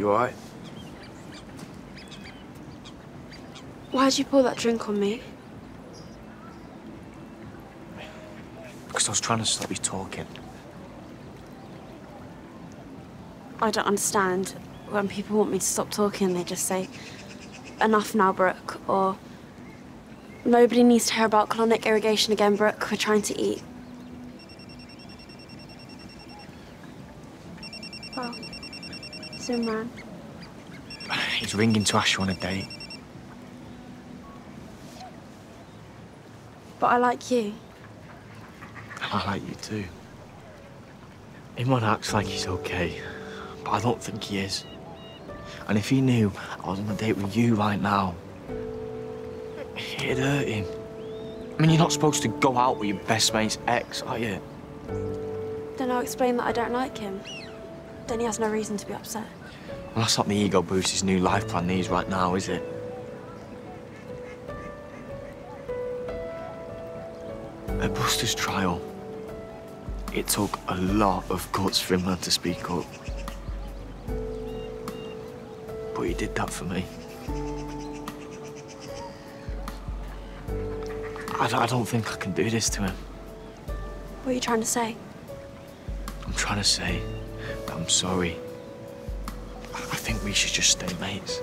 You alright? Why'd you pour that drink on me? Because I was trying to stop you talking. I don't understand. When people want me to stop talking, they just say, enough now, Brooke, or nobody needs to hear about colonic irrigation again, Brooke. We're trying to eat. Well, Zimran. He's ringing to ask you on a date. But I like you. And I like you too. Imran acts like he's okay, but I don't think he is. And if he knew I was on a date with you right now, it'd hurt him. I mean, you're not supposed to go out with your best mate's ex, are you? Then I'll explain that I don't like him. Then he has no reason to be upset. Well, that's not the ego boost his new life plan needs right now, is it? At Buster's trial, it took a lot of guts for him to speak up. But he did that for me. I don't think I can do this to him. What are you trying to say? I'm trying to say I'm sorry. I think we should just stay mates.